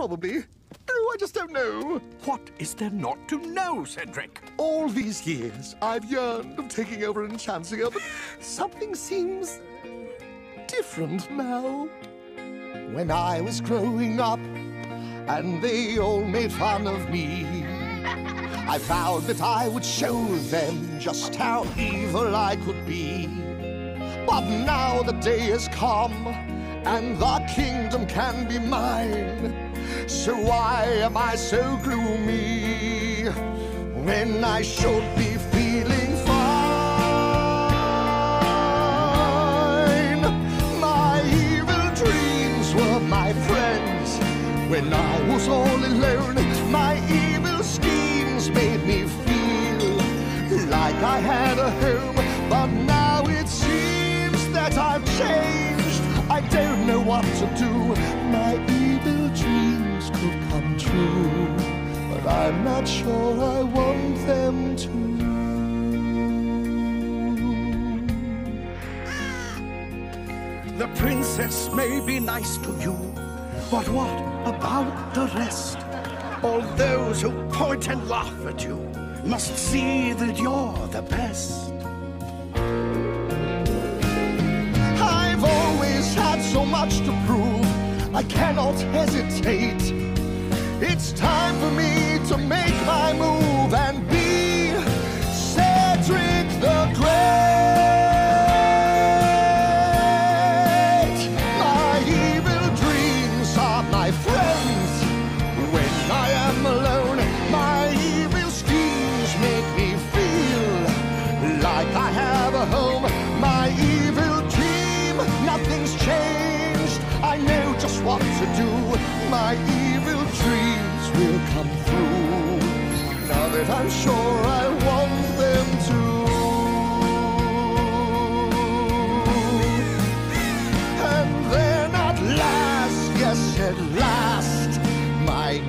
probably. Oh, I just don't know. What is there not to know, Cedric? All these years, I've yearned of taking over and Enchancia, but something seems different now. When I was growing up, and they all made fun of me, I vowed that I would show them just how evil I could be. But now the day has come, and the kingdom can be mine. So why am I so gloomy when I should be feeling fine? My evil dreams were my friends when I was all alone. My evil schemes made me feel like I had a home, to do. My evil dreams could come true, but I'm not sure I want them to. The princess may be nice to you, but what about the rest? All those who point and laugh at you must see that you're the best. Much to prove, I cannot hesitate. It's time for me to make my move and to do. My evil dreams will come through. Now that I'm sure I want them to. And then at last, yes, at last, my